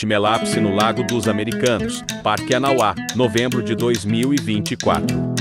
Timelapse no Lago dos Americanos, Parque Anauá, novembro de 2024.